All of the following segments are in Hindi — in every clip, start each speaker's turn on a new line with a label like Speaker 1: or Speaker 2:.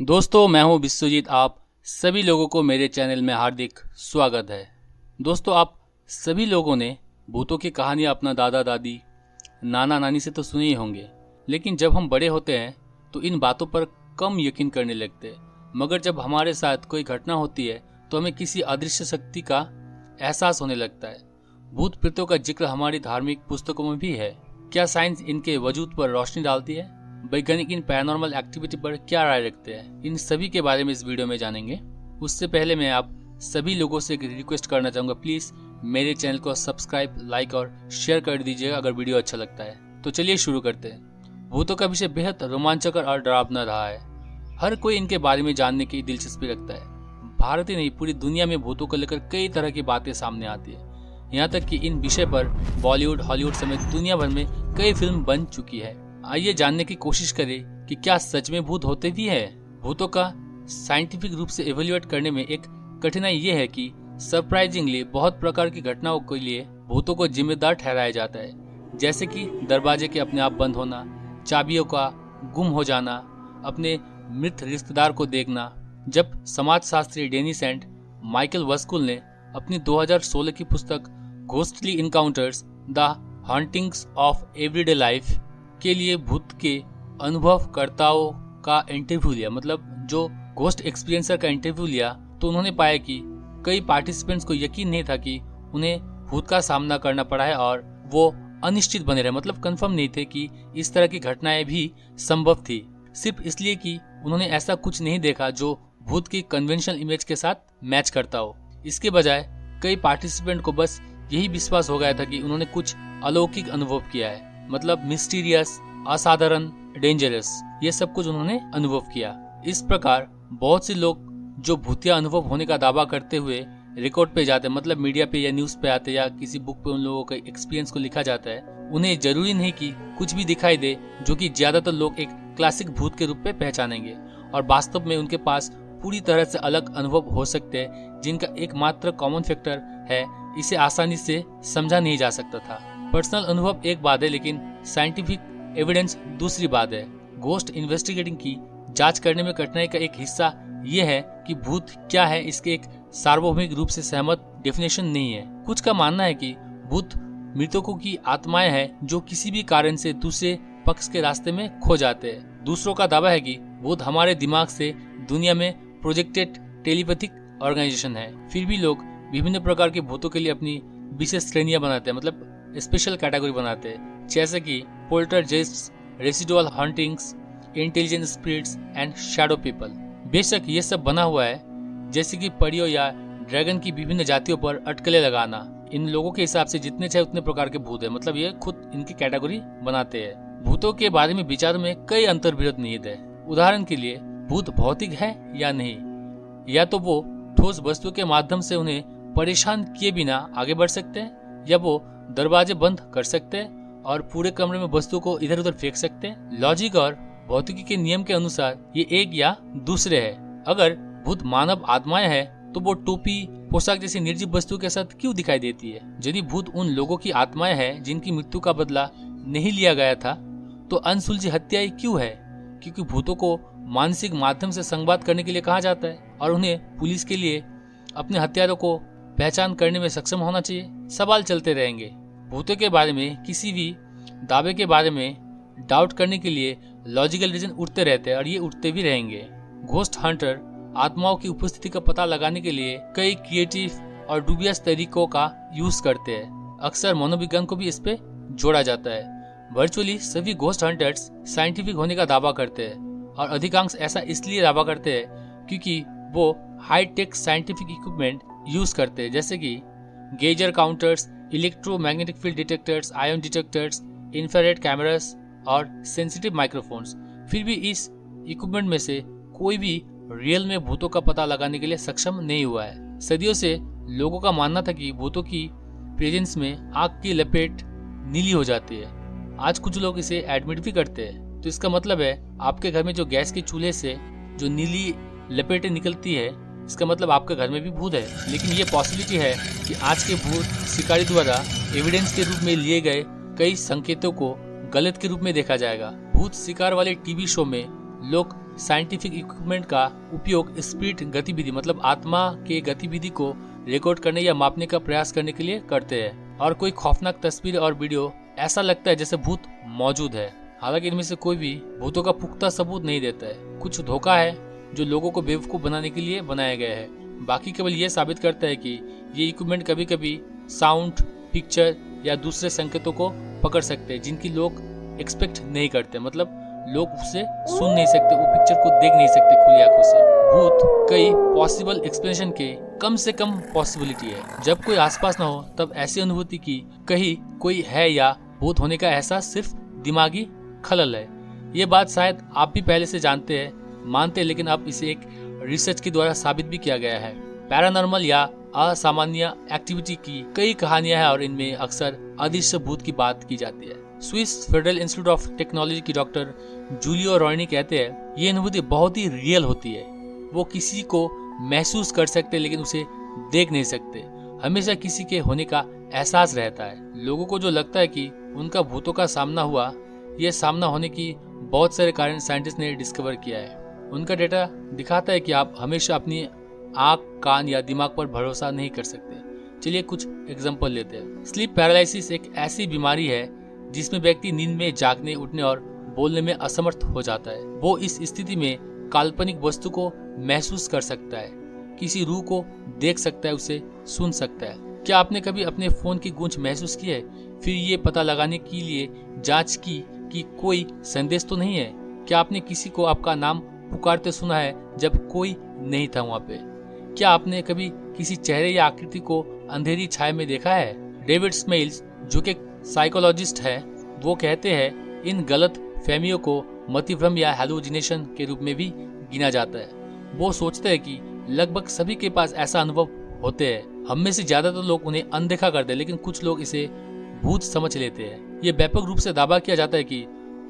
Speaker 1: दोस्तों, मैं हूँ विश्वजीत। आप सभी लोगों को मेरे चैनल में हार्दिक स्वागत है। दोस्तों, आप सभी लोगों ने भूतों की कहानियाँ अपना दादा, दादी, नाना, नानी से तो सुने ही होंगे। लेकिन जब हम बड़े होते हैं तो इन बातों पर कम यकीन करने लगते हैं। मगर जब हमारे साथ कोई घटना होती है तो हमें किसी अदृश्य शक्ति का एहसास होने लगता है। भूत प्रेतों का ज़िक्र हमारी धार्मिक पुस्तकों में भी है। क्या साइंस इनके वजूद पर रोशनी डालती है? वैज्ञानिक इन पैरानॉर्मल एक्टिविटी पर क्या राय रखते हैं? इन सभी के बारे में इस वीडियो में जानेंगे। उससे पहले मैं आप सभी लोगों से एक रिक्वेस्ट करना चाहूँगा प्लीज़ मेरे चैनल को सब्सक्राइब लाइक और शेयर कर दीजिएगा अगर वीडियो अच्छा लगता है। तो चलिए शुरू करते हैं। भूतों का विषय बेहद रोमांचक और डरावना रहा है। हर कोई इनके बारे में जानने की दिलचस्पी रखता है। भारत ही नहीं, पूरी दुनिया में भूतों को लेकर कई तरह की बातें सामने आती है। यहाँ तक कि इन विषय पर बॉलीवुड, हॉलीवुड समेत दुनिया भर में कई फ़िल्म बन चुकी है। आइए जानने की कोशिश करें कि क्या सच में भूत होते भी है। भूतों का साइंटिफिक रूप से एवेल्युएट करने में एक कठिनाई ये है कि सरप्राइजिंगली बहुत प्रकार की घटनाओं के लिए भूतों को जिम्मेदार ठहराया जाता है। जैसे कि दरवाजे के अपने आप बंद होना, चाबियों का गुम हो जाना, अपने मृत रिश्तेदार को देखना। जब समाज शास्त्री डेनी सेंट माइकल वस्कुल ने अपनी 2016 की पुस्तक ghostly encounters the hauntings of everyday life के लिए भूत के अनुभवकर्ताओं का इंटरव्यू लिया। मतलब जो घोस्ट एक्सपीरियंसर का इंटरव्यू लिया तो उन्होंने पाया कि कई पार्टिसिपेंट्स को यकीन नहीं था कि उन्हें भूत का सामना करना पड़ा है और वो अनिश्चित बने रहे। मतलब कंफर्म नहीं थे कि इस तरह की घटनाएँ भी संभव थी। सिर्फ़ इसलिए कि उन्होंने ऐसा कुछ नहीं देखा जो भूत की कन्वेंशनल इमेज के साथ मैच करता हो। इसके बजाय कई पार्टिसिपेंट को बस यही विश्वास हो गया था कि उन्होंने कुछ अलौकिक अनुभव किया है। मतलब मिस्टीरियस असाधारण डेंजरस ये सब कुछ उन्होंने अनुभव किया। इस प्रकार बहुत से लोग जो भूतिया अनुभव होने का दावा करते हुए रिकॉर्ड पे जाते मतलब मीडिया पे या न्यूज़ पे आते या किसी बुक पे उन लोगों के एक्सपीरियंस को लिखा जाता है, उन्हें ज़रूरी नहीं कि कुछ भी दिखाई दे जो कि ज़्यादातर लोग एक क्लासिक भूत के रूप में पहचानेंगे। और वास्तव में उनके पास पूरी तरह से अलग अनुभव हो सकते हैं, जिनका एकमात्र कॉमन फैक्टर है, इसे आसानी से समझा नहीं जा सकता था। पर्सनल अनुभव एक बात है, लेकिन साइंटिफिक एविडेंस दूसरी बात है। गोस्ट इन्वेस्टिगेटिंग की जाँच करने में कठिनाई का एक हिस्सा ये है कि भूत क्या है, इसके एक सार्वभौमिक रूप से सहमत डेफिनेशन नहीं है। कुछ का मानना है कि भूत मृतकों की आत्माएँ हैं जो किसी भी कारण से दूसरे पक्ष के रास्ते में खो जाते हैं। दूसरों का दावा है कि भूत हमारे दिमाग से दुनिया में प्रोजेक्टेड टेलीपैथिक ऑर्गेनाइजेशन है। फिर भी लोग विभिन्न प्रकार के भूतों के लिए अपनी विशेष श्रेणियाँ बनाते हैं मतलब स्पेशल कैटेगरी बनाते हैं, जैसे कि poltergeist residual hauntings, intelligent spirits and shadow people. बेशक ये सब बना हुआ है, जैसे कि परियों या ड्रैगन की विभिन्न जातियों पर अटकले लगाना। इन लोगों के हिसाब से जितने चाहे उतने प्रकार के भूत है मतलब ये खुद इनकी कैटेगरी बनाते हैं। भूतों के बारे में विचार में कई अंतर विरोध निहित है। उदाहरण के लिए, भूत भौतिक है या नहीं? या तो वो ठोस वस्तु के माध्यम से उन्हें परेशान किए बिना आगे बढ़ सकते हैं, या वो दरवाजे बंद कर सकते हैं और पूरे कमरे में वस्तु को इधर उधर फेंक सकते लॉजिक और भौतिकी के नियम के अनुसार ये एक या दूसरे है। अगर भूत मानव आत्माएँ है तो वो टोपी, पोशाक जैसी निर्जीव वस्तु के साथ क्यों दिखाई देती है? यदि भूत उन लोगों की आत्माएँ हैं, जिनकी मृत्यु का बदला नहीं लिया गया था तो अनसुलझी हत्या क्यों है? क्योंकि भूतों को मानसिक माध्यम से संवाद करने के लिए कहा जाता है और उन्हें पुलिस के लिए अपने हथियारों को पहचान करने में सक्षम होना चाहिए। सवाल चलते रहेंगे। भूतों के बारे में, किसी भी दावे के बारे में डाउट करने के लिए लॉजिकल रीजन उठते रहते हैं और ये उठते भी रहेंगे। घोस्ट हंटर आत्माओं की उपस्थिति का पता लगाने के लिए कई क्रिएटिव और डुबियस तरीकों का यूज़ करते हैं। अक्सर मनोविज्ञान को भी इस पे जोड़ा जाता है। वर्चुअली सभी घोस्ट हंटर्स साइंटिफिक होने का दावा करते हैं और अधिकांश ऐसा इसलिए दावा करते हैं क्योंकि वो high tech scientific equipment use करते हैं। जैसे कि Geiger counters electromagnetic field detectors ion detectors infrared cameras और सेंसिटिव माइक्रोफोन्स फिर भी इस इक्विपमेंट में से कोई भी रियल में भूतों का पता लगाने के लिए सक्षम नहीं हुआ है। सदियों से लोगों का मानना था कि भूतों की प्रेजेंस में आग की लपेट नीली हो जाती है। आज कुछ लोग इसे एडमिट भी करते हैं। तो इसका मतलब है, आपके घर में जो गैस के चूल्हे से जो नीली लपेटें निकलती है इसका मतलब आपके घर में भी भूत है। लेकिन ये पॉसिबिलिटी है कि आज के भूत शिकारी द्वारा एविडेंस के रूप में लिए गए कई संकेतों को गलत के रूप में देखा जाएगा। भूत शिकार वाले टीवी शो में लोग साइंटिफिक इक्विपमेंट का उपयोग स्पिरिट गतिविधि मतलब आत्मा के गतिविधि को रिकॉर्ड करने या मापने का प्रयास करने के लिए करते हैं। और कोई खौफनाक तस्वीर और वीडियो ऐसा लगता है जैसे भूत मौजूद है। हालाँकि इनमें से कोई भी भूतों का पुख्ता सबूत नहीं देता है। कुछ धोखा है जो लोगों को बेवकूफ़ बनाने के लिए बनाया गया है। बाकी केवल यह साबित करता है कि ये इक्विपमेंट कभी कभी साउंड पिक्चर या दूसरे संकेतों को पकड़ सकते हैं, जिनकी लोग एक्सपेक्ट नहीं करते। मतलब लोग उसे सुन नहीं सकते, वो पिक्चर को देख नहीं सकते खुली आँखों से। भूत कई पॉसिबल एक्सप्लेनेशन के कम से कम पॉसिबिलिटी है। जब कोई आसपास ना हो, तब ऐसी अनुभूति की कहीं कोई है या भूत होने का एहसास सिर्फ़ दिमागी खलल है। ये बात शायद आप भी पहले से जानते हैं मानते लेकिन अब इसे एक रिसर्च के द्वारा साबित भी किया गया है। पैरानॉर्मल या असामान्य एक्टिविटी की कई कहानियाँ हैं और इनमें अक्सर अदृश्य भूत की बात की जाती है। Swiss Federal Institute of Technology की डॉक्टर जूलियो रॉयनी कहते हैं, ये अनुभूति बहुत ही रियल होती है। वो किसी को महसूस कर सकते लेकिन उसे देख नहीं सकते। हमेशा किसी के होने का एहसास रहता है। लोगों को जो लगता है कि उनका भूतों का सामना हुआ यह सामना होने की बहुत सारे कारण साइंटिस्ट ने डिस्कवर किया है। उनका डेटा दिखाता है कि आप हमेशा अपनी आँख, कान या दिमाग पर भरोसा नहीं कर सकते। चलिए कुछ एग्ज़ाम्पल लेते हैं। स्लीप पैरालिसिस एक ऐसी बीमारी है जिसमें व्यक्ति नींद में जागने, उठने और बोलने में असमर्थ हो जाता है। वो इस स्थिति में काल्पनिक वस्तु को महसूस कर सकता है, किसी रूह को देख सकता है, उसे सुन सकता है। क्या आपने कभी अपने फ़ोन की गूंज महसूस की है? फिर ये पता लगाने के लिए जाँच की कि कोई संदेश तो नहीं है? क्या आपने किसी को आपका नाम पुकारते सुना है जब कोई नहीं था वहाँ पे। क्या आपने कभी किसी चेहरे या आकृति को अंधेरी छाया में देखा है? डेविड स्मेल्स, जो कि साइकोलॉजिस्ट है, वो कहते हैं इन गलत फहमियों को मतिभ्रम या हेलोजिनेशन के रूप में भी गिना जाता है। वो सोचते हैं कि लगभग सभी के पास ऐसा अनुभव होते हैं। हम में से ज़्यादातर लोग उन्हें अनदेखा करते हैं, लेकिन कुछ लोग इसे भूत समझ लेते हैं। ये व्यापक रूप से दावा किया जाता है कि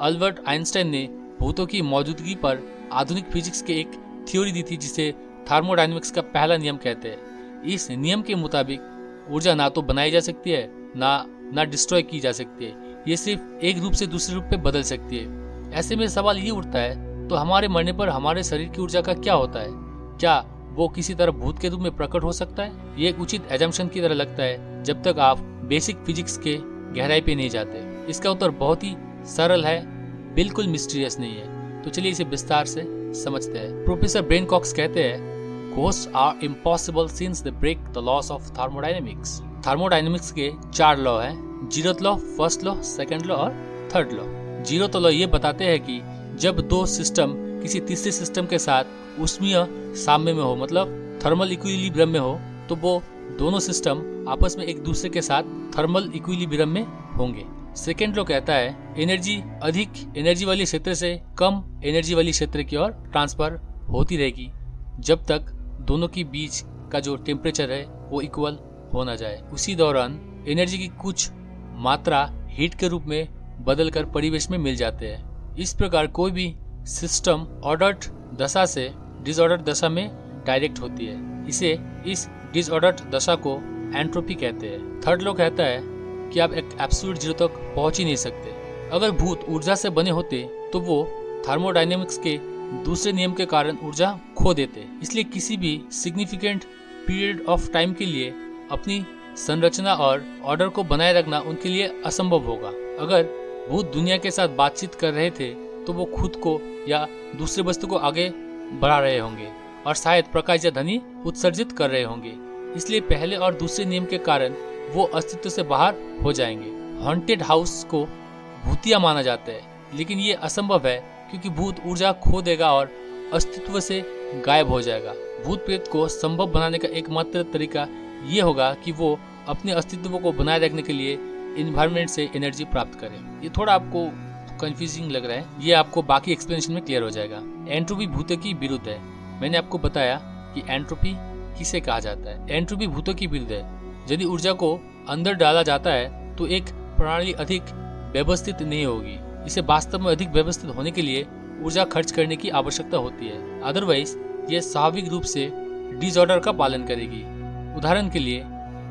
Speaker 1: अल्बर्ट आइंस्टाइन ने भूतों की मौजूदगी पर आधुनिक फिजिक्स के एक थ्योरी दी थी जिसे थर्मोडाइनमिक्स का पहला नियम कहते हैं। इस नियम के मुताबिक ऊर्जा ना तो बनाई जा सकती है, ना ना डिस्ट्रॉय की जा सकती है। ये सिर्फ़ एक रूप से दूसरे रूप पे बदल सकती है। ऐसे में सवाल ये उठता है तो हमारे मरने पर हमारे शरीर की ऊर्जा का क्या होता है? क्या वो किसी तरह भूत के रूप में प्रकट हो सकता है? ये एक उचित एजम्पन की तरह लगता है, जब तक आप बेसिक फिजिक्स के गहराई पे नहीं जाते। इसका उत्तर बहुत ही सरल है, बिल्कुल मिस्टीरियस नहीं है। तो चलिए इसे विस्तार से समझते हैं। प्रोफेसर ब्रेन कॉक्स कहते हैं, Ghosts are impossible since they break the laws of thermodynamics. Thermodynamics के चार लॉ हैं zero law first law second law और थर्ड लॉ ज़ीरो लॉ ये बताते हैं कि जब दो सिस्टम किसी तीसरे सिस्टम के साथ उष्मीय साम्य में हो मतलब थर्मल इक्विलिब्रियम में हो तो वो दोनों सिस्टम आपस में एक दूसरे के साथ थर्मल इक्विलिब्रियम में होंगे। सेकेंड लॉ कहता है, एनर्जी अधिक एनर्जी वाले क्षेत्र से कम एनर्जी वाली क्षेत्र की ओर ट्रांसफ़र होती रहेगी, जब तक दोनों के बीच का जो टेम्परेचर है वो इक्वल होना जाए। उसी दौरान एनर्जी की कुछ मात्रा हीट के रूप में बदल कर परिवेश में मिल जाते हैं। इस प्रकार कोई भी सिस्टम ऑर्डर्ड दशा से डिसऑर्डर दशा में डायरेक्ट होती है। इसे इस डिसऑर्डर दशा को एंट्रोपी कहते हैं। थर्ड लो कहता है कि आप एक एब्सोल्यूट ज़ीरो तक पहुँच ही नहीं सकते। अगर भूत ऊर्जा से बने होते तो वो थर्मोडाइनेमिक्स के दूसरे नियम के कारण ऊर्जा खो देते। इसलिए किसी भी सिग्निफिकेंट पीरियड ऑफ़ टाइम के लिए अपनी संरचना और ऑर्डर को बनाए रखना उनके लिए असंभव होगा। अगर भूत दुनिया के साथ बातचीत कर रहे थे तो वो खुद को या दूसरे वस्तु को आगे बढ़ा रहे होंगे और शायद प्रकाश या धनी उत्सर्जित कर रहे होंगे। इसलिए पहले और दूसरे नियम के कारण वो अस्तित्व से बाहर हो जाएँगे। हॉन्टेड हाउस को भूतिया माना जाता है, लेकिन ये असंभव है क्योंकि भूत ऊर्जा खो देगा और अस्तित्व से गायब हो जाएगा। भूत प्रेत को संभव बनाने का एकमात्र तरीका ये होगा कि वो अपने अस्तित्व को बनाए रखने के लिए इन्वायरमेंट से एनर्जी प्राप्त करें। ये थोड़ा आपको कंफ्यूजिंग लग रहा है। ये आपको बाकी एक्सप्लेनेशन में क्लियर हो जाएगा। एंट्रोपी भूत की विरुद्ध है। मैंने आपको बताया कि एंट्रोपी किसे कहा जाता है। एंट्रोपी भूतों की विरुद्ध है। यदि ऊर्जा को अंदर डाला जाता है तो एक प्रणाली अधिक व्यवस्थित नहीं होगी। इसे वास्तव में अधिक व्यवस्थित होने के लिए ऊर्जा खर्च करने की आवश्यकता होती है। अदरवाइज़ ये स्वाभाविक रूप से डिसऑर्डर का पालन करेगी। उदाहरण के लिए,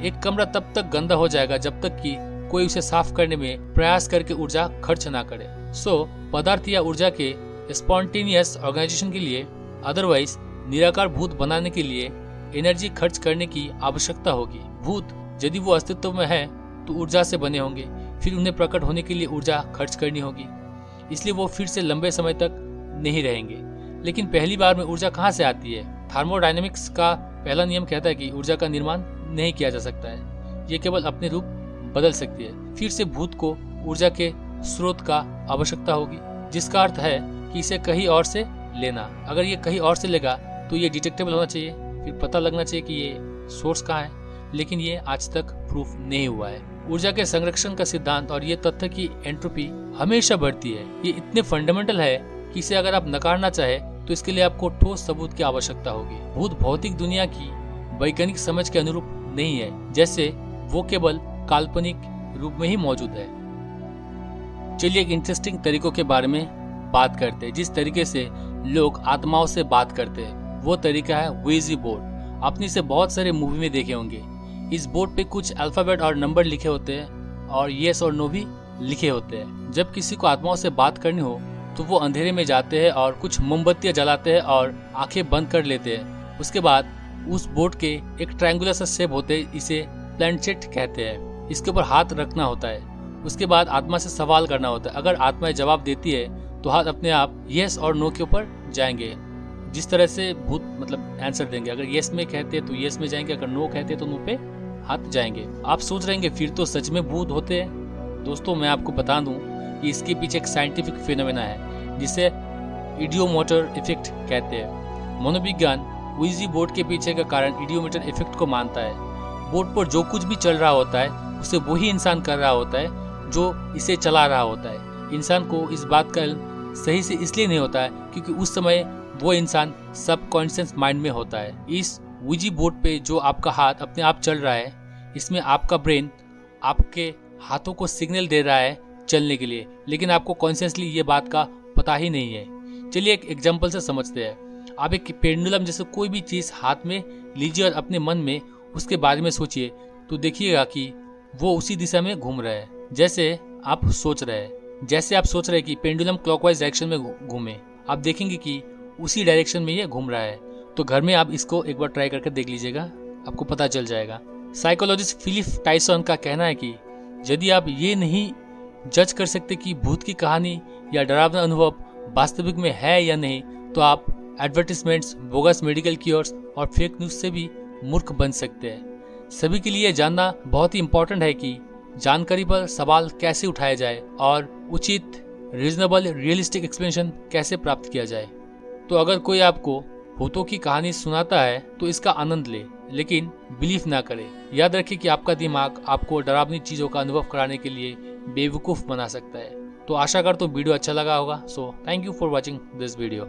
Speaker 1: एक कमरा तब तक गंदा हो जाएगा जब तक कि कोई उसे साफ़ करने में प्रयास करके ऊर्जा खर्च ना करे। सो पदार्थ या ऊर्जा के स्पॉन्टेनियस ऑर्गेनाइजेशन के लिए अदरवाइज़ निराकार भूत बनाने के लिए एनर्जी खर्च करने की आवश्यकता होगी। भूत यदि वो अस्तित्व में है तो ऊर्जा से बने होंगे। फिर उन्हें प्रकट होने के लिए ऊर्जा खर्च करनी होगी। इसलिए वो फिर से लंबे समय तक नहीं रहेंगे। लेकिन पहली बार में ऊर्जा कहाँ से आती है? थर्मोडाइनमिक्स का पहला नियम कहता है कि ऊर्जा का निर्माण नहीं किया जा सकता है। ये केवल अपने रूप बदल सकती है। फिर से भूत को ऊर्जा के स्रोत का आवश्यकता होगी, जिसका अर्थ है कि इसे कहीं और से लेना। अगर ये कहीं और से लेगा तो ये डिटेक्टेबल होना चाहिए। फिर पता लगना चाहिए कि ये सोर्स कहाँ है। लेकिन ये आज तक प्रूफ नहीं हुआ है। ऊर्जा के संरक्षण का सिद्धांत और ये तथ्य की एंट्रोपी हमेशा बढ़ती है, ये इतने फंडामेंटल है कि इसे अगर आप नकारना चाहे तो इसके लिए आपको ठोस सबूत की आवश्यकता होगी। भूत भौतिक दुनिया की वैज्ञानिक समझ के अनुरूप नहीं है, जैसे वो केवल काल्पनिक रूप में ही मौजूद है। चलिए एक इंटरेस्टिंग तरीकों के बारे में बात करते हैं। जिस तरीके से लोग आत्माओं से बात करते हैं, वो तरीका है वेजी बोर्ड आपने इसे बहुत सारे मूवी में देखे होंगे। इस बोर्ड पे कुछ अल्फ़ाबेट और नंबर लिखे होते हैं और येस और नो भी लिखे होते हैं। जब किसी को आत्माओं से बात करनी हो तो वो अंधेरे में जाते हैं और कुछ मोमबत्तियाँ जलाते हैं और आँखें बंद कर लेते हैं। उसके बाद उस बोर्ड के एक ट्रायंगुलर सा शेप होते हैं, इसे प्लेंचेट कहते हैं। इसके ऊपर हाथ रखना होता है। उसके बाद आत्मा से सवाल करना होता है। अगर आत्मा जवाब देती है तो हाथ अपने आप यस और नो के ऊपर जाएँगे। जिस तरह से भूत मतलब आंसर देंगे। अगर यस में कहते हैं तो यस में जाएँगे। अगर नो कहते हैं तो नो पे हाथ जाएँगे। आप सोच रहेंगे फिर तो सच में भूत होते हैं? दोस्तों, मैं आपको बता दूँ कि इसके पीछे एक साइंटिफिक फिनोमेना है, जिसे इडियोमोटर इफ़ेक्ट कहते हैं। मनोविज्ञान विजी बोर्ड के पीछे का कारण इडियोमीटर इफ़ेक्ट को मानता है। बोर्ड पर जो कुछ भी चल रहा होता है, उसे वही इंसान कर रहा होता है, जो इसे चला रहा होता है। इंसान को इस बात का सही से इसलिए नहीं होता है क्योंकि उस समय वो इंसान सब कॉन्शियस माइंड में होता है। इस विजी बोर्ड पे जो आपका हाथ अपने आप चल रहा है इसमें आपका ब्रेन आपके हाथों को सिग्नल दे रहा है चलने के लिए, लेकिन आपको कॉन्शियसली ये बात का पता ही नहीं है। चलिए एक एग्ज़ाम्पल से समझते हैं। आप एक पेंडुलम जैसे कोई भी चीज़ हाथ में लीजिए और अपने मन में उसके बारे में सोचिए तो देखिएगा कि वो उसी दिशा में घूम रहा है। जैसे आप सोच रहे हैं, जैसे आप सोच रहे हैं कि पेंडुलम क्लॉकवाइज डायरेक्शन में घूमे, आप देखेंगे कि उसी डायरेक्शन में ये घूम रहा है। तो घर में आप इसको एक बार ट्राई करके देख लीजिएगा, आपको पता चल जाएगा। साइकोलॉजिस्ट फिलिप टाइसन का कहना है कि यदि आप ये नहीं जज कर सकते कि भूत की कहानी या डरावना अनुभव वास्तविक में है या नहीं तो आप एडवर्टिजमेंट्स बोगस मेडिकल क्योर्स और फेक न्यूज़ से भी मूर्ख बन सकते हैं। सभी के लिए जानना बहुत ही इम्पोर्टेंट है कि जानकारी पर सवाल कैसे उठाया जाए और उचित रीजनेबल रियलिस्टिक एक्सप्लेनेशन कैसे प्राप्त किया जाए। तो अगर कोई आपको भूतों की कहानी सुनाता है तो इसका आनंद ले। लेकिन बिलीव ना करें। याद रखें कि आपका दिमाग आपको डरावनी चीज़ों का अनुभव कराने के लिए बेवकूफ़ बना सकता है। तो आशा कर तो वीडियो अच्छा लगा होगा। So thank you for watching this video